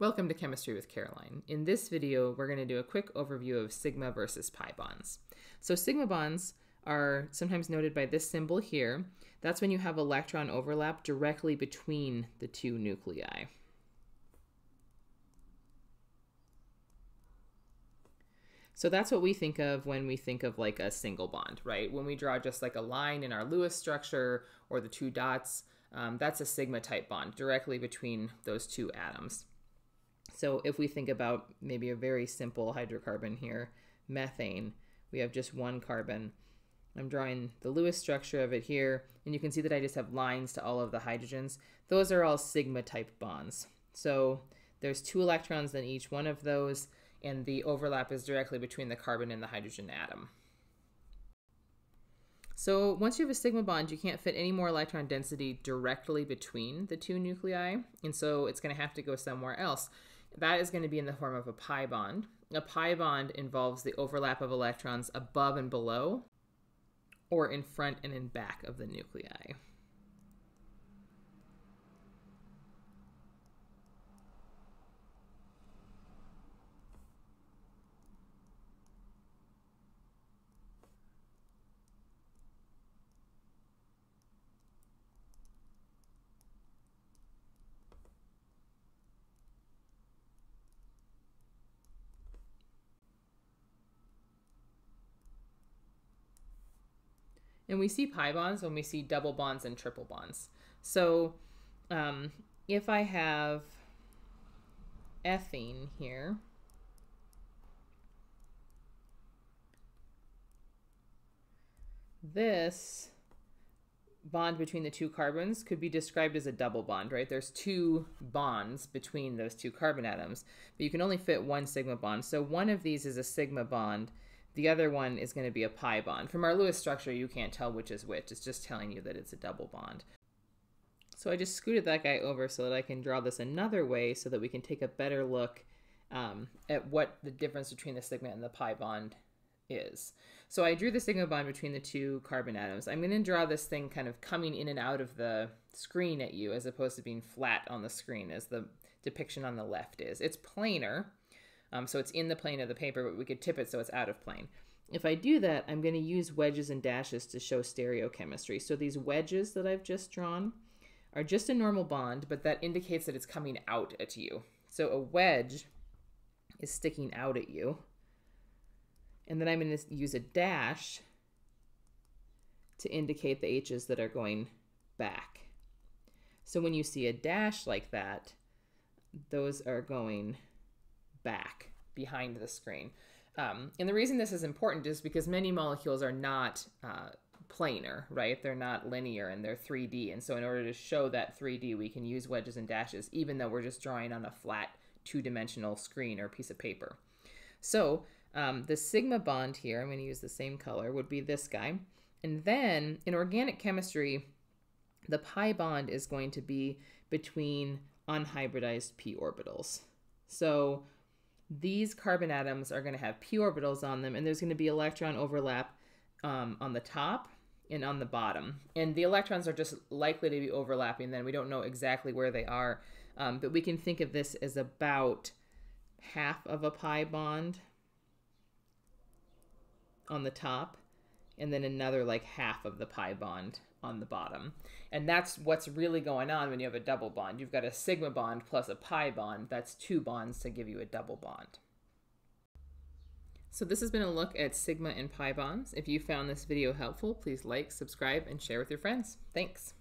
Welcome to Chemistry with Caroline. In this video, we're going to do a quick overview of sigma versus pi bonds. So sigma bonds are sometimes noted by this symbol here. That's when you have electron overlap directly between the two nuclei. So that's what we think of when we think of like a single bond, right? When we draw just like a line in our Lewis structure or the two dots, um, that's a sigma type bond directly between those two atoms. So if we think about maybe a very simple hydrocarbon here, methane, we have just one carbon. I'm drawing the Lewis structure of it here, and you can see that I just have lines to all of the hydrogens. Those are all sigma type bonds. So there's two electrons in each one of those, and the overlap is directly between the carbon and the hydrogen atom. So once you have a sigma bond, you can't fit any more electron density directly between the two nuclei, and so it's going to have to go somewhere else. That is going to be in the form of a pi bond. A pi bond involves the overlap of electrons above and below, or in front and in back of the nuclei. And we see pi bonds when we see double bonds and triple bonds. So um, if I have ethene here, this bond between the two carbons could be described as a double bond, right? There's two bonds between those two carbon atoms, but you can only fit one sigma bond. So one of these is a sigma bond, the other one is going to be a pi bond. From our Lewis structure, you can't tell which is which. It's just telling you that it's a double bond. So I just scooted that guy over so that I can draw this another way so that we can take a better look um, at what the difference between the sigma and the pi bond is. So I drew the sigma bond between the two carbon atoms. I'm going to draw this thing kind of coming in and out of the screen at you as opposed to being flat on the screen as the depiction on the left is. It's planar, um, so it's in the plane of the paper, but we could tip it so it's out of plane. If I do that, I'm going to use wedges and dashes to show stereochemistry. So these wedges that I've just drawn are just a normal bond, but that indicates that it's coming out at you. So a wedge is sticking out at you. And then I'm going to use a dash to indicate the H's that are going back. So when you see a dash like that, those are going back behind the screen. Um, and the reason this is important is because many molecules are not uh, planar, right? They're not linear and they're 3D. And so in order to show that 3D, we can use wedges and dashes, even though we're just drawing on a flat two-dimensional screen or piece of paper. So um, the sigma bond here, I'm going to use the same color, would be this guy. And then in organic chemistry, the pi bond is going to be between unhybridized p orbitals. So these carbon atoms are going to have p orbitals on them, and there's going to be electron overlap um, on the top and on the bottom. And the electrons are just likely to be overlapping then. We don't know exactly where they are, um, but we can think of this as about half of a pi bond on the top, and then another like half of the pi bond on the bottom. And that's what's really going on when you have a double bond. You've got a sigma bond plus a pi bond. That's two bonds to give you a double bond. So this has been a look at sigma and pi bonds. If you found this video helpful, please like, subscribe, and share with your friends. Thanks.